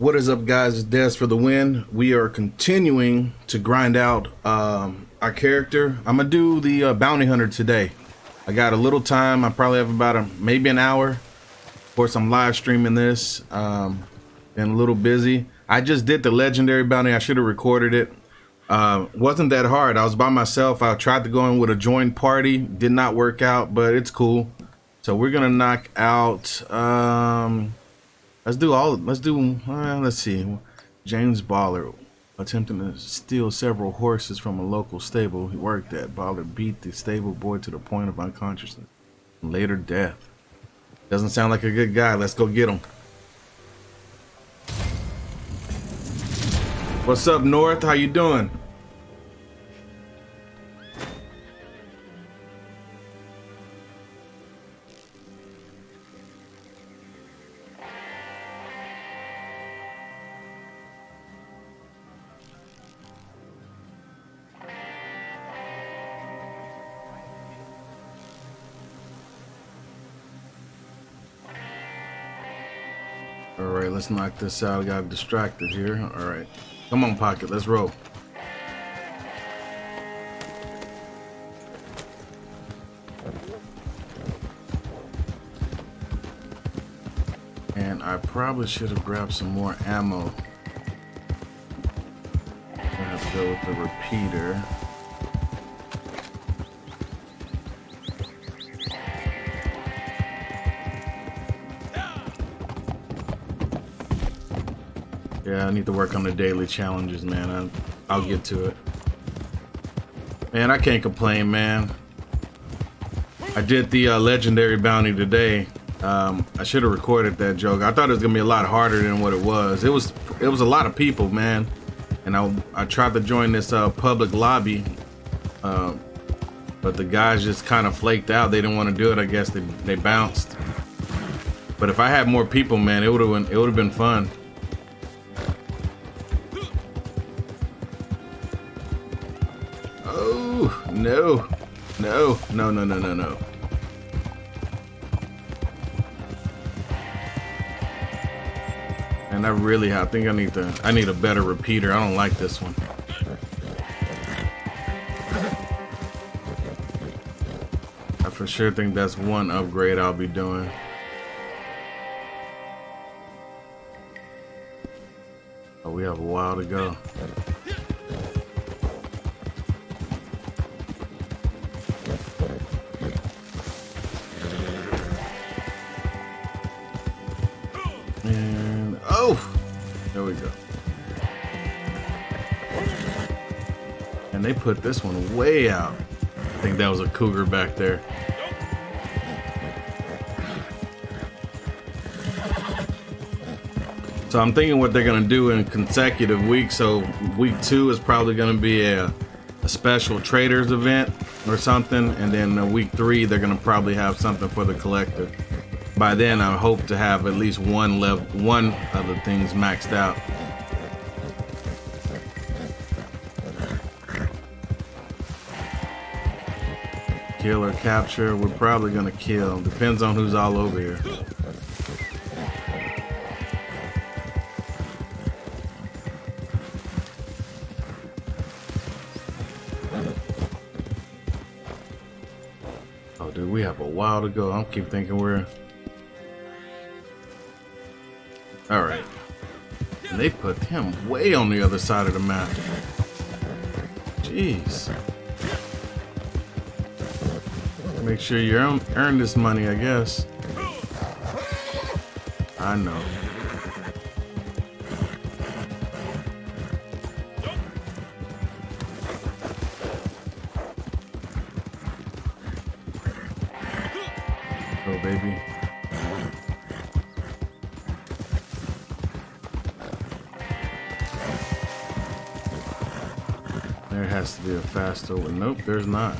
What is up, guys? It's Dez for the win. We are continuing to grind out um, our character. I'm gonna do the uh, bounty hunter today. I got a little time. I probably have about a maybe an hour. Of course, I'm live streaming this. Um, been a little busy. I just did the legendary bounty. I should have recorded it. Uh, wasn't that hard. I was by myself. I tried to go in with a joined party. Did not work out, but it's cool. So we're gonna knock out. Um, Let's do all. Let's do. Uh, let's see. James Baller attempting to steal several horses from a local stable he worked at. Baller beat the stable boy to the point of unconsciousness. Later death. Doesn't sound like a good guy. Let's go get him. What's up, North? How you doing? Alright, let's knock this out. I got distracted here. Alright. Come on, Pocket. Let's roll. And I probably should have grabbed some more ammo. I have to go with the repeater. Yeah, I need to work on the daily challenges, man. I, I'll get to it. Man, I can't complain, man. I did the uh, legendary bounty today. Um, I should have recorded that joke. I thought it was gonna be a lot harder than what it was. It was it was a lot of people, man. And I I tried to join this uh, public lobby, uh, but the guys just kind of flaked out. They didn't want to do it. I guess they they bounced. But if I had more people, man, it would have it would have been fun. Oh, no. No. No, no, no, no, no. And I really I think I need to I need a better repeater. I don't like this one. I for sure think that's one upgrade I'll be doing. Oh, we have a while to go. Put this one way out. I think that was a cougar back there. So I'm thinking what they're gonna do in consecutive weeks. So week two is probably gonna be a, a special traders event or something, and then week three they're gonna probably have something for the collector. By then, I hope to have at least one level, one of the things maxed out. Kill or capture, we're probably gonna kill. Depends on who's all over here. Oh, dude, we have a while to go. I keep thinking we're... Alright. They put him way on the other side of the map. Jeez. Make sure you earn, earn this money, I guess. I know. Oh, baby. There has to be a faster one. Nope, there's not.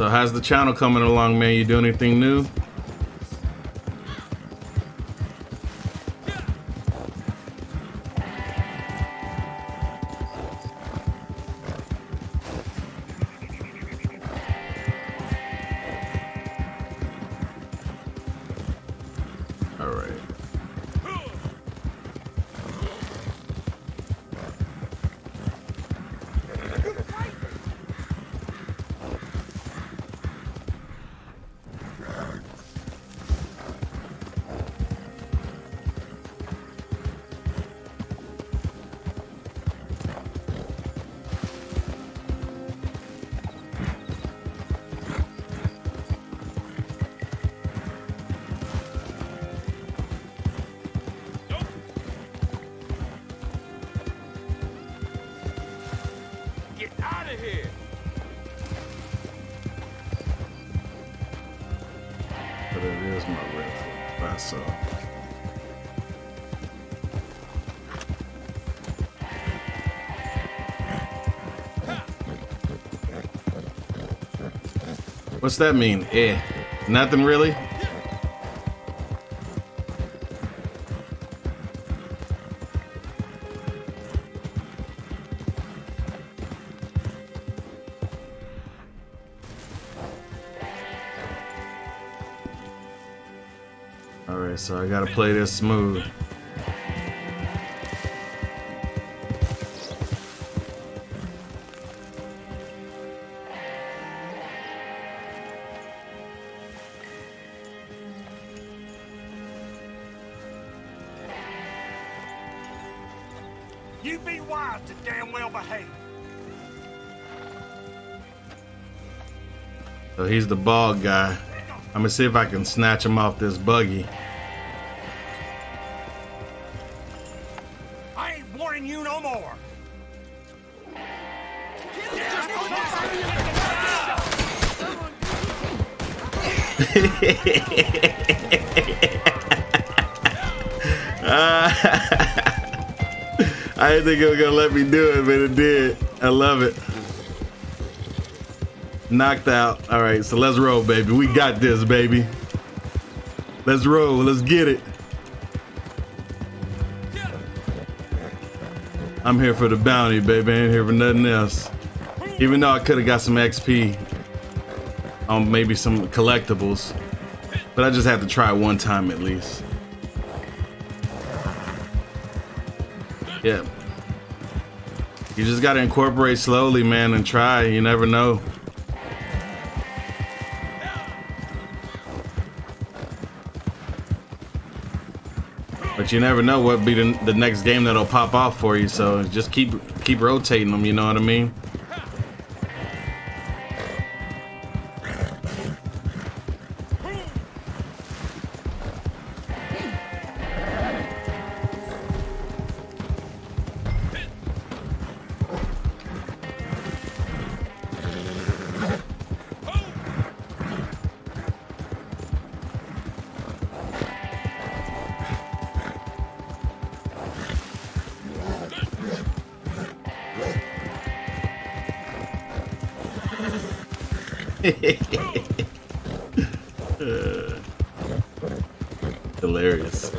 So how's the channel coming along, man? You do anything new? But it is my rifle. That's all. What's that mean? Eh. Nothing really? Play this smooth. You be wise to damn well behave. So he's the bald guy. I'm gonna see if I can snatch him off this buggy. I ain't warning you no more. I didn't think it was gonna let me do it, but it did. I love it. Knocked out. All right, so let's roll, baby. We got this, baby. Let's roll. Let's get it. I'm here for the bounty, baby. I ain't here for nothing else. Even though I could have got some XP on maybe some collectibles, but I just have to try one time at least. Yeah. You just gotta incorporate slowly, man, and try. You never know. But you never know what be the, the next game that'll pop off for you. So just keep keep rotating them. You know what I mean? Hilarious.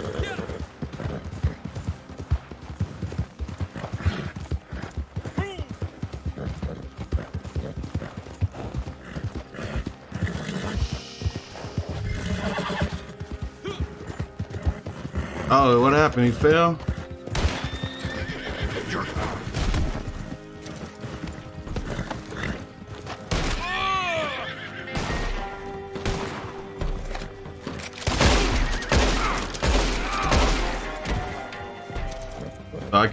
Oh, what happened? He fell?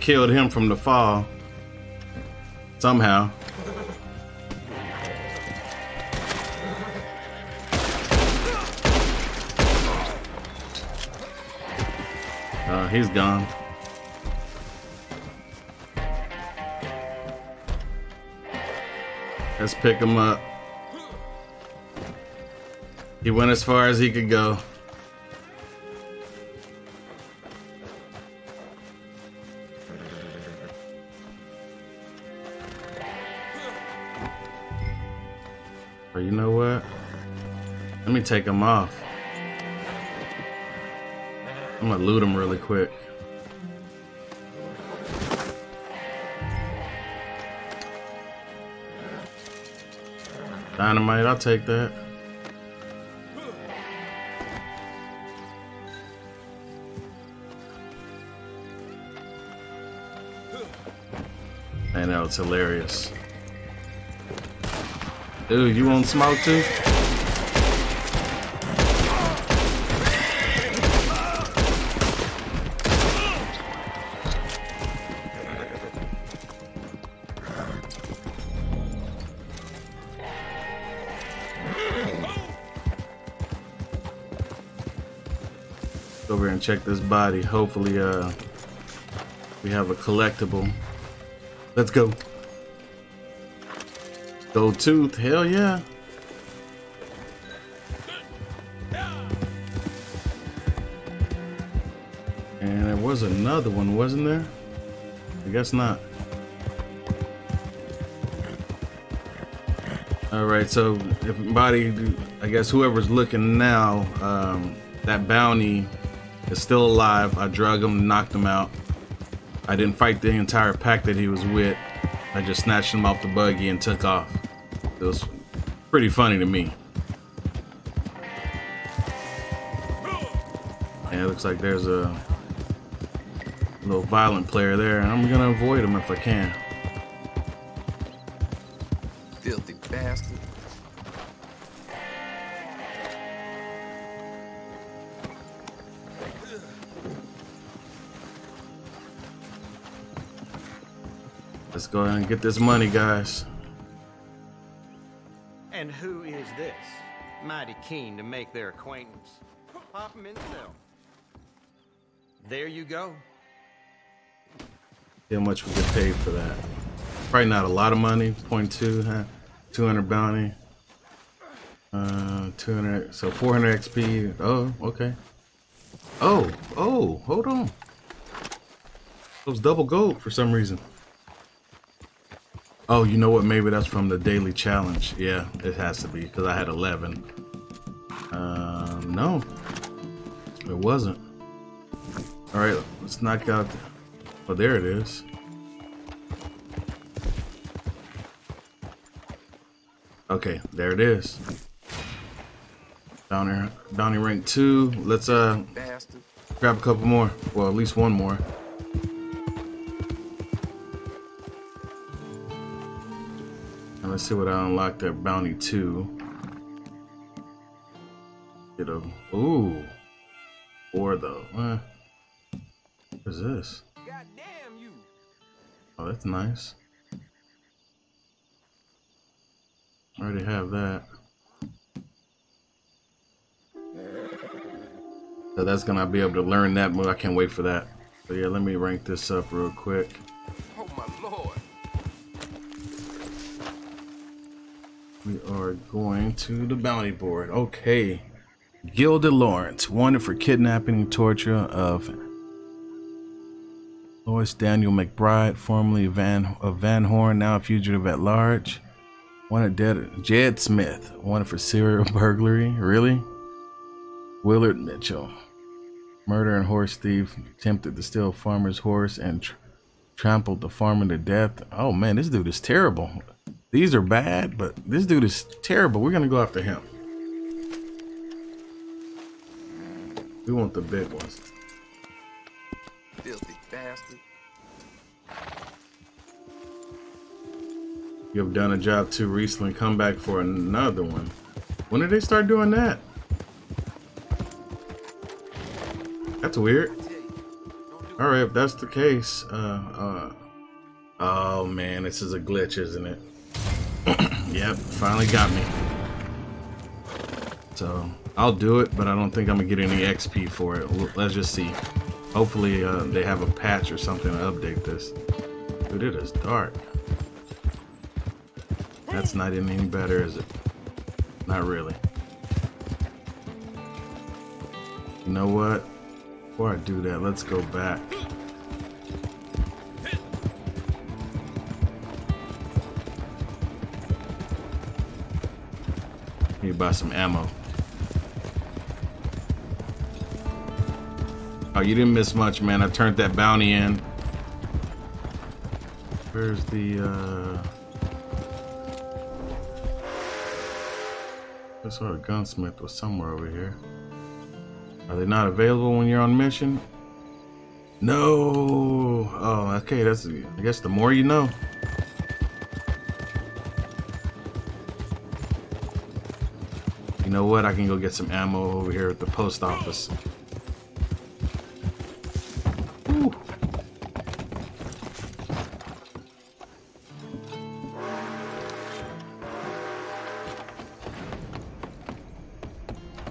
Killed him from the fall. Somehow. Uh, he's gone. Let's pick him up. He went as far as he could go. Take him off. I'm gonna loot him really quick. Dynamite, I'll take that. Man, that was hilarious. Dude, you want smoke too? Go over and check this body. Hopefully, uh, we have a collectible. Let's go. Gold tooth, hell yeah. And there was another one, wasn't there? I guess not. All right, so if body, I guess whoever's looking now, um, that bounty is still alive. I drug him, knocked him out. I didn't fight the entire pack that he was with. I just snatched him off the buggy and took off. It was pretty funny to me. And it looks like there's a little violent player there, I'm gonna avoid him if I can. Let's go ahead and get this money, guys. And who is this? Mighty keen to make their acquaintance. Pop 'em in the cell. There you go. How much we get paid for that. Probably not a lot of money. 0.2, huh? 200 bounty. Uh, 200. So 400 XP. Oh, okay. Oh, oh, hold on. It was double gold for some reason. Oh, you know what? Maybe that's from the daily challenge. Yeah, it has to be because I had 11. Uh, no, it wasn't. All right, let's knock out. Oh, there it is. Okay, there it is. Down there, Bounty rank two. Let's uh grab a couple more. Well, at least one more. Let's see what I unlocked that Bounty two. Get a ooh, or though. Uh, what is this? Oh, that's nice. I already have that. So that's gonna be able to learn that move. I can't wait for that. So yeah, let me rank this up real quick. Oh my lord. We are going to the bounty board. Okay. Gilda Lawrence, wanted for kidnapping and torture of Lois Daniel McBride, formerly Van of Van Horn, now a fugitive at large. Wanted dead Jed Smith, wanted for serial burglary. Really? Willard Mitchell, murder and horse thief, attempted to steal a farmer's horse and tr- trampled the farmer to death. Oh man, this dude is terrible. These are bad, but this dude is terrible. We're gonna go after him. We want the big ones. Filthy bastard. You have done a job too recently. Come back for another one. When did they start doing that? That's weird. All right, if that's the case, uh, uh, oh man, this is a glitch, isn't it? Yep, finally got me. So I'll do it, but I don't think I'm gonna get any XP for it. Let's just see. Hopefully, uh, they have a patch or something to update this. Dude, it is dark. That's not any better, is it? Not really. You know what? Before I do that, let's go back. Buy some ammo. Oh, you didn't miss much, man. I turned that bounty in. Where's the, uh... I saw the gunsmith was somewhere over here. Are they not available when you're on mission? No. Oh, okay. That's. I guess the more you know. You know what? I can go get some ammo over here at the post office. Whew.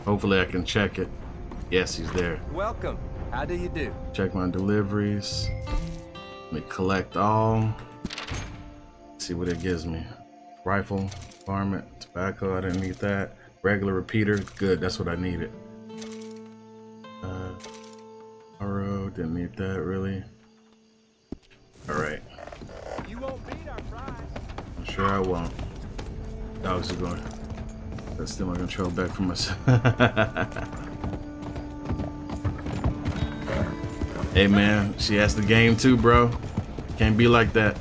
Hopefully, I can check it. Yes, he's there. Welcome. How do you do? Check my deliveries. Let me collect all. See what it gives me. Rifle, varmint, tobacco. I didn't need that. Regular repeater. Good. That's what I needed. Uh, arrow. Didn't need that really. All right. You won't beat our prize. I'm sure I won't. Dogs are going. That's still my control back from myself. hey man, she has the game too, bro. Can't be like that.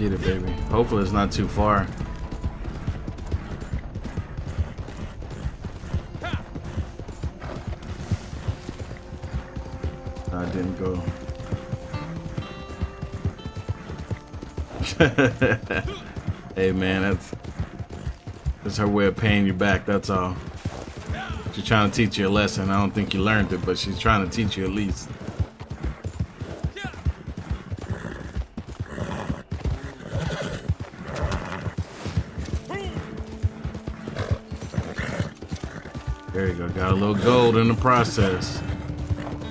Get it, baby. Hopefully it's not too far. I didn't go. hey man, that's that's her way of paying you back. That's all. She's trying to teach you a lesson. I don't think you learned it, but she's trying to teach you at least. There you go. Got a little gold in the process.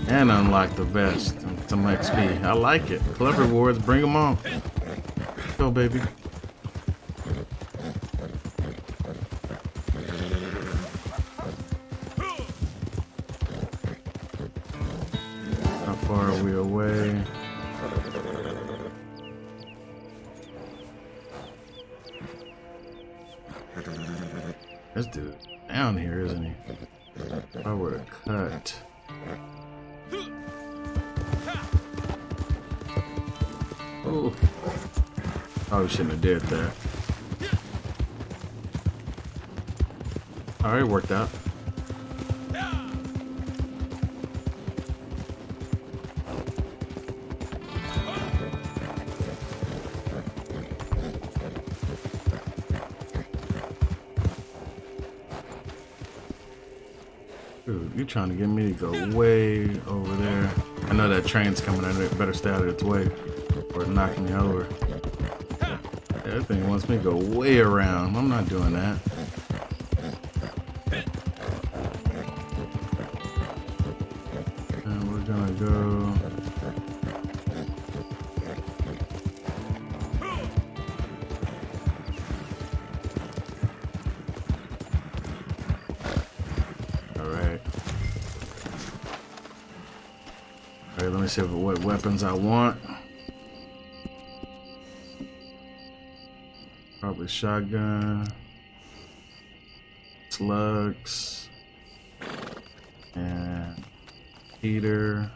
And unlock the vest. Some XP. I like it. Clever rewards. Bring them on. Go, baby. Did that. Alright, worked out. Dude, you trying to get me to go way over there. I know that train's coming and it better stay out of its way or knock me over. That thing wants me to go way around. I'm not doing that. And we're gonna go. Alright. Alright, let me see what weapons I want. Shotgun. Slugs. And heater.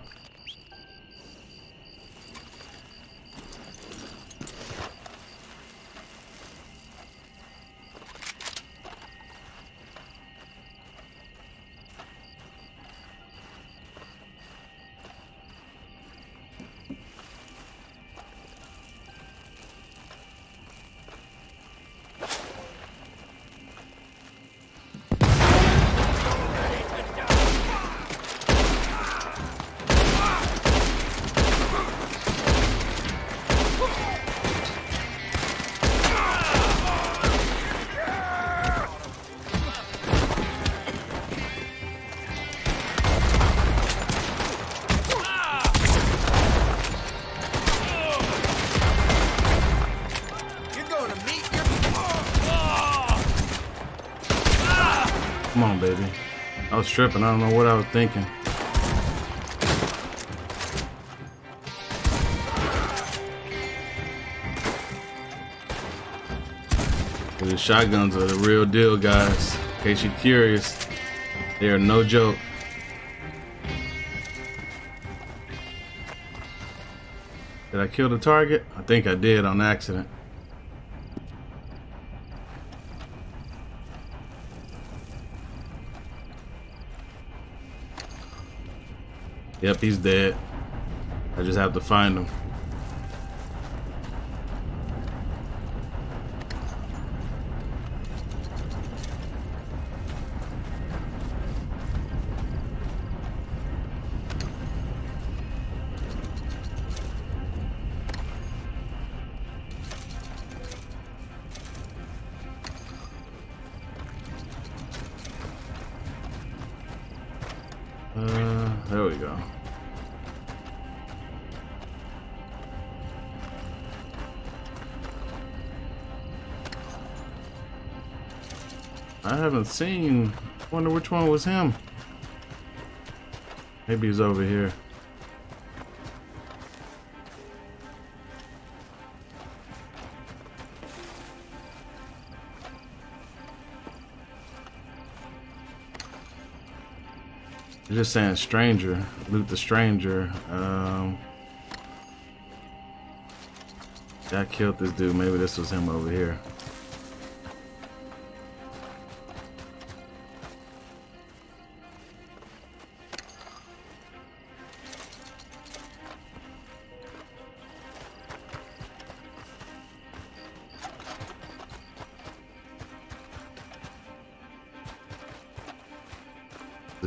Was tripping. I don't know what I was thinking. The shotguns are the real deal, guys. In case you're curious. They are no joke. Did I kill the target? I think I did on accident. Yep, he's dead. I just have to find him. Haven't. Wonder which one was him. Maybe he's over here. They're just saying stranger. Loot the stranger. Um, I killed this dude. Maybe this was him over here.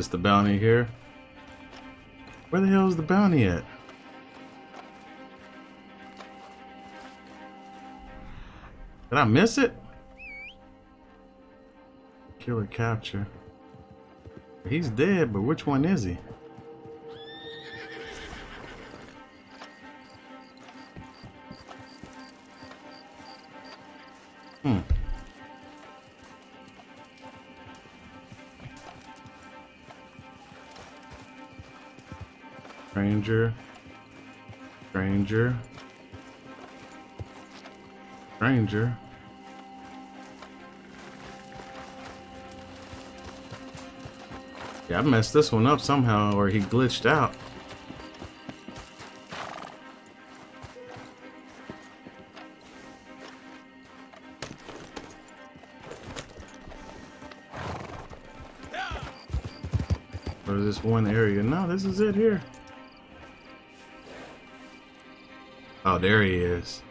The bounty here? Where the hell is the bounty at? Did I miss it? Killer capture. He's dead, but which one is he? Stranger. Stranger. Yeah, I messed this one up somehow, or he glitched out. Or is this one area? No, this is it here. Oh, there he is.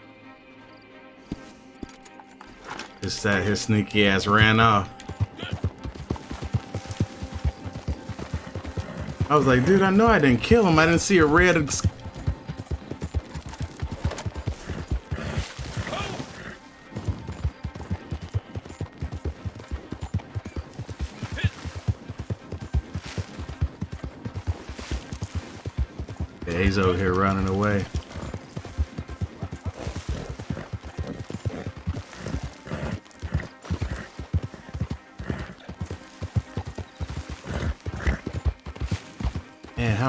Just that his sneaky ass ran off. I was like, dude, I know I didn't kill him. I didn't see a red.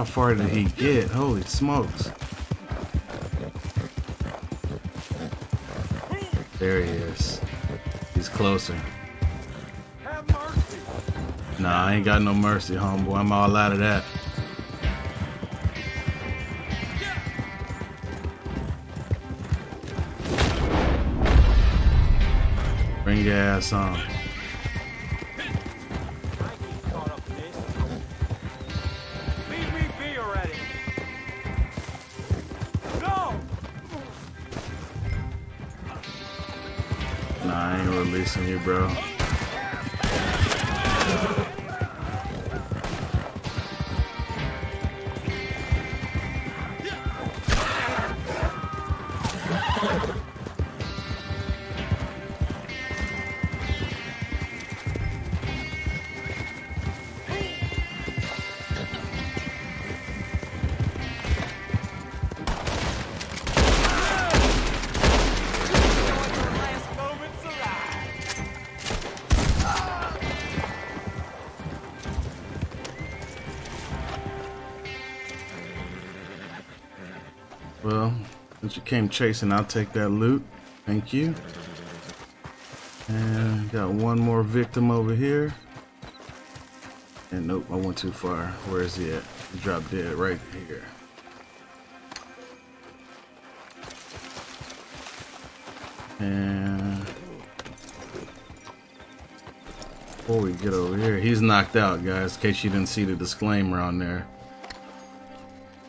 Far did he get? Holy smokes. There he is. He's closer. Nah, I ain't got no mercy, homeboy. I'm all out of that. Bring your ass on. Releasing you, bro. Chasing, I'll take that loot. Thank you. And got one more victim over here. And nope, I went too far. Where is he at? He dropped dead right here. And before we get over here, he's knocked out, guys. In case you didn't see the disclaimer on there.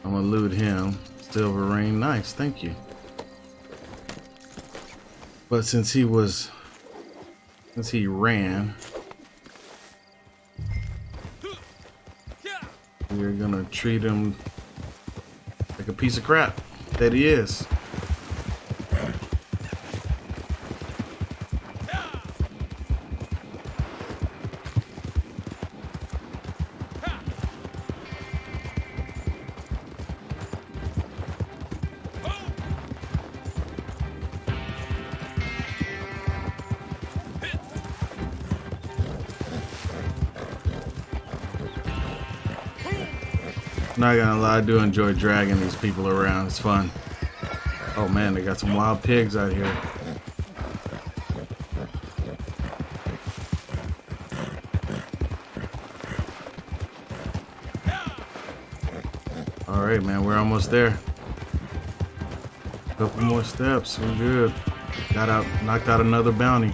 I'm gonna loot him. Silver rain, nice, thank you. But since he was, since he ran, we're gonna treat him like a piece of crap that he is. Not gonna lie, I do enjoy dragging these people around. It's fun. Oh man, they got some wild pigs out here. All right, man, we're almost there. Couple more steps, we're good. Got out, knocked out another bounty.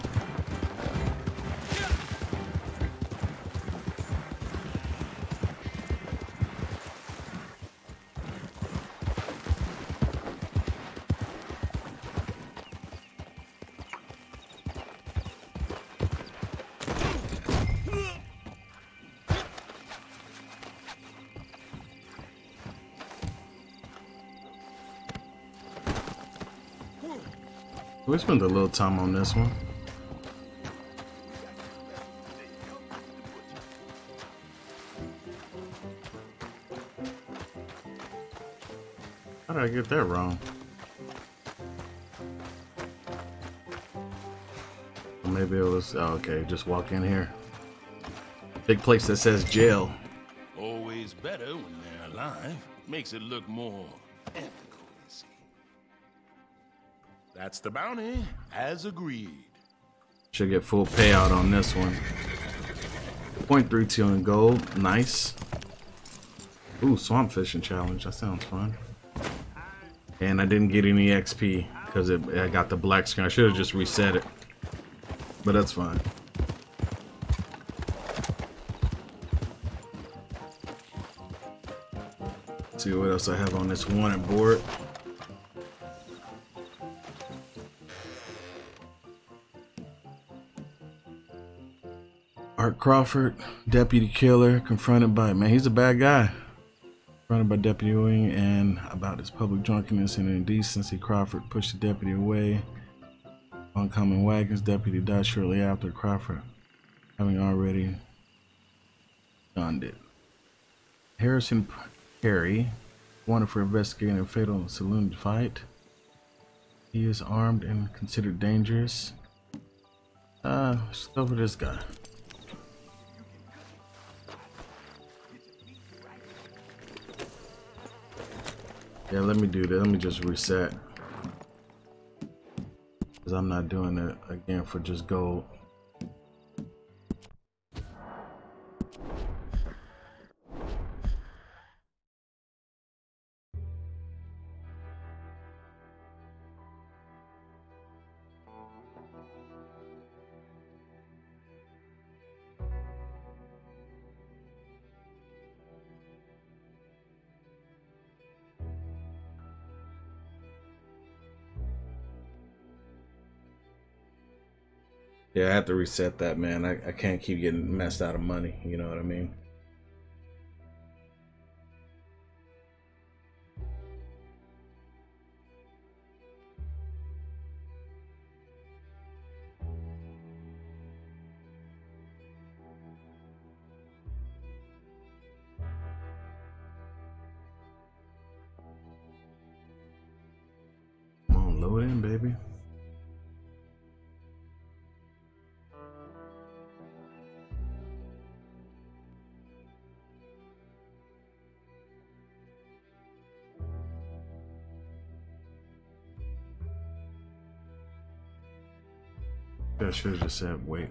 We spent a little time on this one. How did I get that wrong? Maybe it was, oh, okay, just walk in here. Big place that says jail. Always better when they're alive. Makes it look more ethical. That's the bounty, as agreed. Should get full payout on this one. 0.32 in gold, nice. Ooh, swamp fishing challenge, that sounds fun. And I didn't get any XP because I got the black screen. I should have just reset it, but that's fine. See what else I have on this wanted board. Crawford, deputy killer, confronted by man, he's a bad guy. Confronted by Deputy Wing and about his public drunkenness and indecency, Crawford pushed the deputy away. Oncoming wagons, deputy died shortly after Crawford, having already donned it. Harrison Perry, wanted for investigating a fatal saloon fight. He is armed and considered dangerous. Uh, let's go for this guy. Yeah, let me do that. Let me just reset. Because I'm not doing it again for just gold. Have to reset that, man. I, I can't keep getting messed out of money. You know what I mean? Load in, baby. should have just said wait.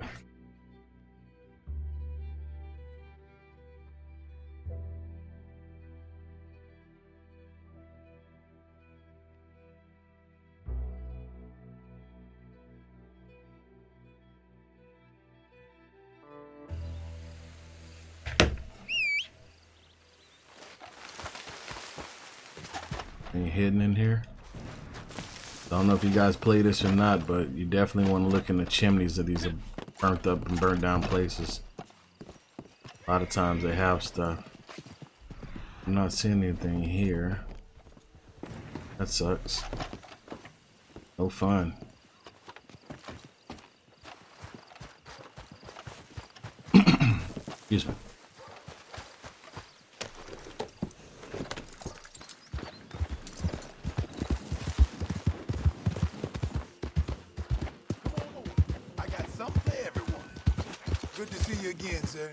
Any hidden in here? Don't know if you guys play this or not, but you definitely want to look in the chimneys of these burnt up and burnt down places. A lot of times they have stuff. I'm not seeing anything here. That sucks. No fun. Excuse me. I got something for everyone. Good to see you again, sir.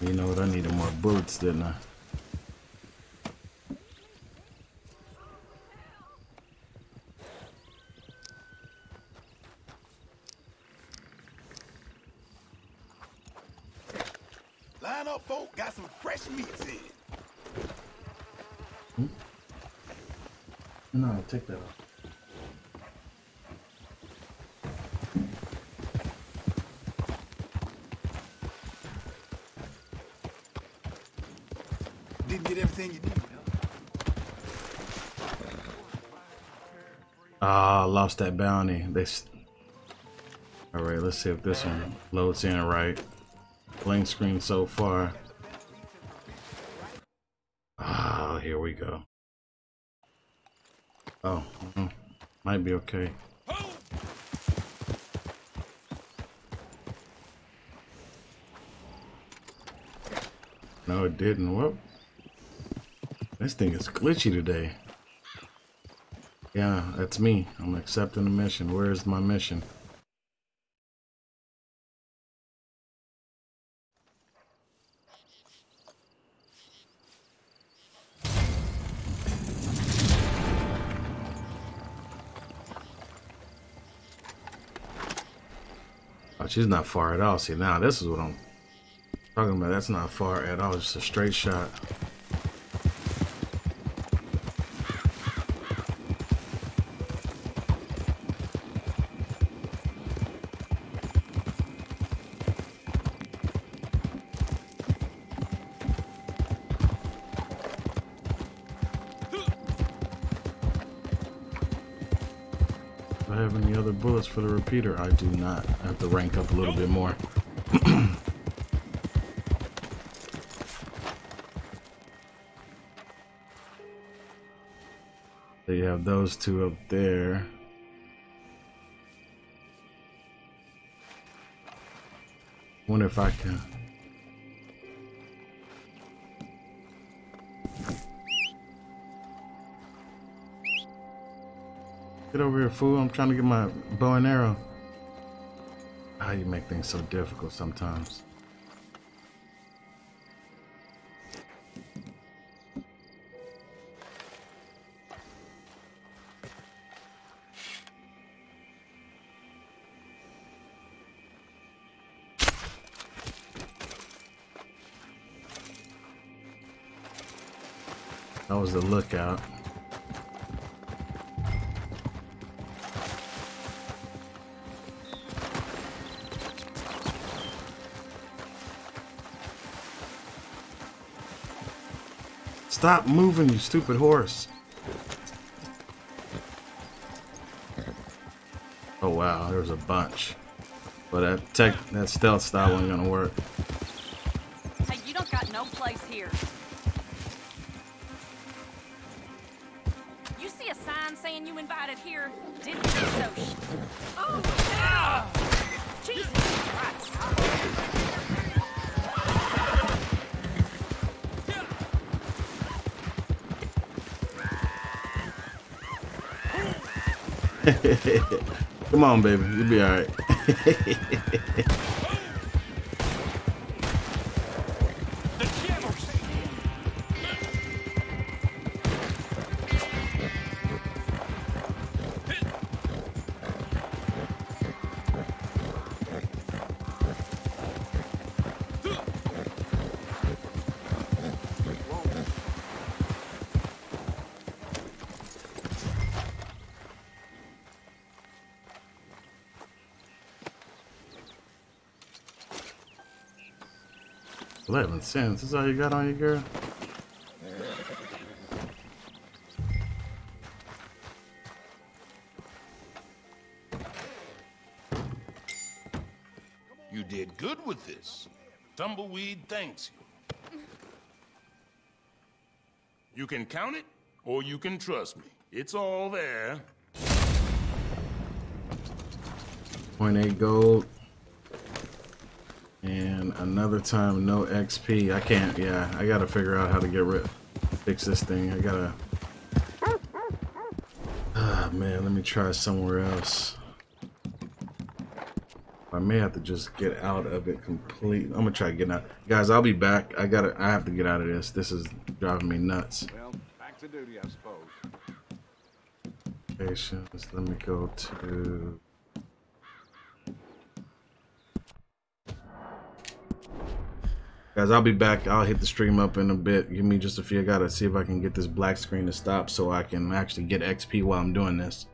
You know what? I needed more bullets, didn't I? Line up, folk. Got some fresh meats in. No, take that off. Didn't get everything you needed, huh? Ah, lost that bounty. They. All right, let's see if this one loads in right. Blank screen so far. Ah, here we go. Oh, mm, might be okay. No, it didn't. Whoop. This thing is glitchy today. Yeah, that's me. I'm accepting the mission. Where is my mission? Oh, she's not far at all. See, now this is what I'm talking about. That's not far at all. Just a straight shot. Other bullets for the repeater? I do not. I have to rank up a little bit more. so you have those two up there. Wonder if I can. Get over here, fool. I'm trying to get my bow and arrow. How you make things so difficult sometimes. That was the lookout. Stop moving, you stupid horse. Oh wow, there's a bunch. But that tech, that stealth style ain't gonna work. Hey, you don't got no place here. You see a sign saying you invited here? Didn't you so Oh, yeah! Jesus Christ. Come on, baby, you'll be alright. The 11 cents. This all you got on you, girl? You did good with this. Tumbleweed thanks you. You can count it, or you can trust me. It's all there. eight gold. And another time, no XP. I can't, yeah, I gotta figure out how to get rid, fix this thing. I gotta, ah, man, let me try somewhere else. I may have to just get out of it completely. I'm gonna try getting out. Guys, I'll be back. I gotta, I have to get out of this. This is driving me nuts. Well, back to duty, I suppose. Patience, let me go to Guys, I'll be back. I'll hit the stream up in a bit. Give me just a few. I gotta see if I can get this black screen to stop so I can actually get XP while I'm doing this.